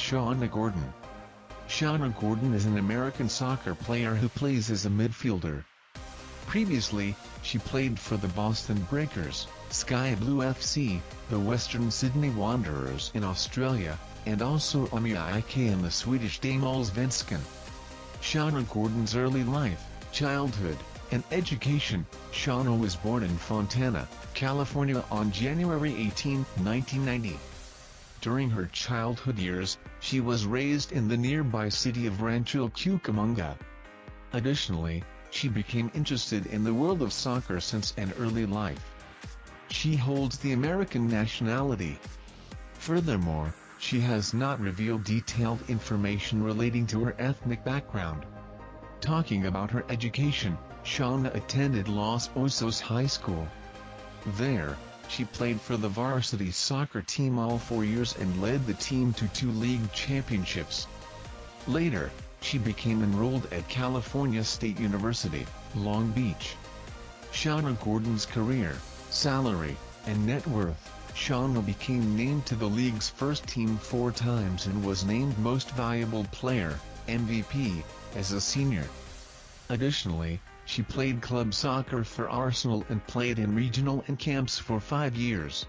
Shawna Gordon. Shawna Gordon is an American soccer player who plays as a midfielder. Previously, she played for the Boston Breakers, Sky Blue FC, the Western Sydney Wanderers in Australia, and also Umeå IK in the Swedish Damallsvenskan. Shawna Gordon's early life, childhood, and education, Shawna was born in Fontana, California on January 18, 1990. During her childhood years, she was raised in the nearby city of Rancho Cucamonga. Additionally, she became interested in the world of soccer since an early life. She holds the American nationality. Furthermore, she has not revealed detailed information relating to her ethnic background. Talking about her education, Shawna attended Los Osos High School. There, she played for the varsity soccer team all four years and led the team to two league championships. Later, she became enrolled at California State University, Long Beach. Shawna Gordon's career, salary, and net worth, Shawna became named to the league's first team four times and was named Most Valuable Player, MVP, as a senior. Additionally, she played club soccer for Arsenal and played in regional and camps for five years.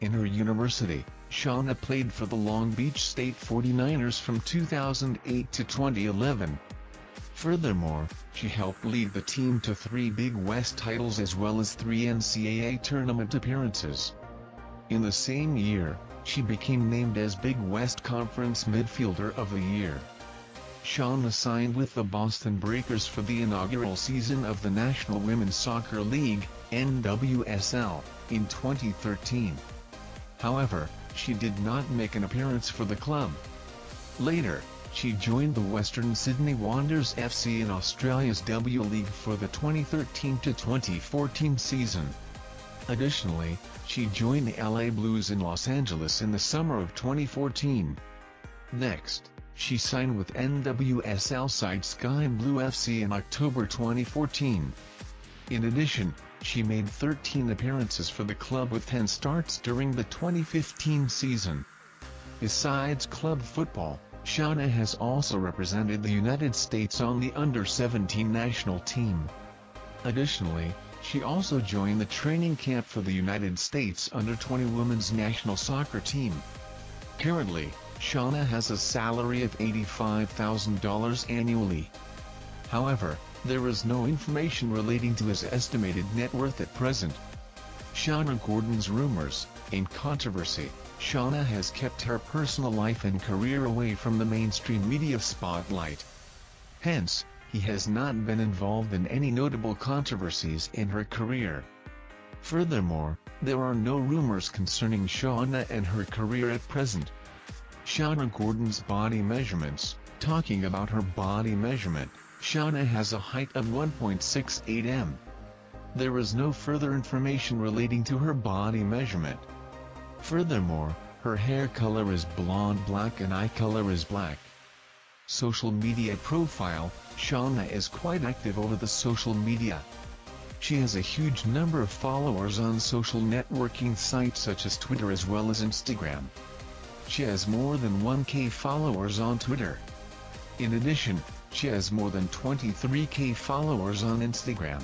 In her university, Shawna played for the Long Beach State 49ers from 2008 to 2011. Furthermore, she helped lead the team to three Big West titles as well as three NCAA tournament appearances. In the same year, she became named as Big West Conference Midfielder of the Year. Shawna signed with the Boston Breakers for the inaugural season of the National Women's Soccer League, NWSL, in 2013. However, she did not make an appearance for the club. Later, she joined the Western Sydney Wanderers FC in Australia's W League for the 2013-2014 season. Additionally, she joined the LA Blues in Los Angeles in the summer of 2014. Next, she signed with NWSL side Sky Blue FC in October 2014. In addition, she made 13 appearances for the club with 10 starts during the 2015 season. Besides club football, Shawna has also represented the United States on the under-17 national team. Additionally, she also joined the training camp for the United States under-20 women's national soccer team. Currently, Shawna has a salary of $85,000 annually. However, there is no information relating to his estimated net worth at present. Shawna Gordon's rumors, and controversy, Shawna has kept her personal life and career away from the mainstream media spotlight. Hence, he has not been involved in any notable controversies in her career. Furthermore, there are no rumors concerning Shawna and her career at present. Shawna Gordon's body measurements, talking about her body measurement, Shawna has a height of 1.68 m. There is no further information relating to her body measurement. Furthermore, her hair color is blonde black and eye color is black. Social media profile, Shawna is quite active over the social media. She has a huge number of followers on social networking sites such as Twitter as well as Instagram. She has more than 1k followers on Twitter. In addition, she has more than 23k followers on Instagram.